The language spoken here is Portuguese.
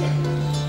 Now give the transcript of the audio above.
Música